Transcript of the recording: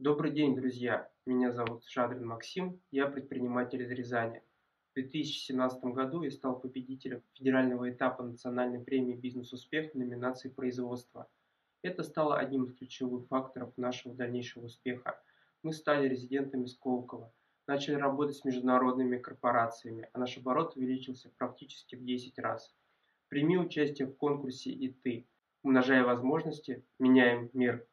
Добрый день, друзья! Меня зовут Шадрин Максим, я предприниматель из Рязани. В 2017 году я стал победителем федерального этапа национальной премии «Бизнес-успех» в номинации «Производство». Это стало одним из ключевых факторов нашего дальнейшего успеха. Мы стали резидентами Сколково, начали работать с международными корпорациями, а наш оборот увеличился практически в 10 раз. Прими участие в конкурсе и ты. Умножая возможности, меняем мир.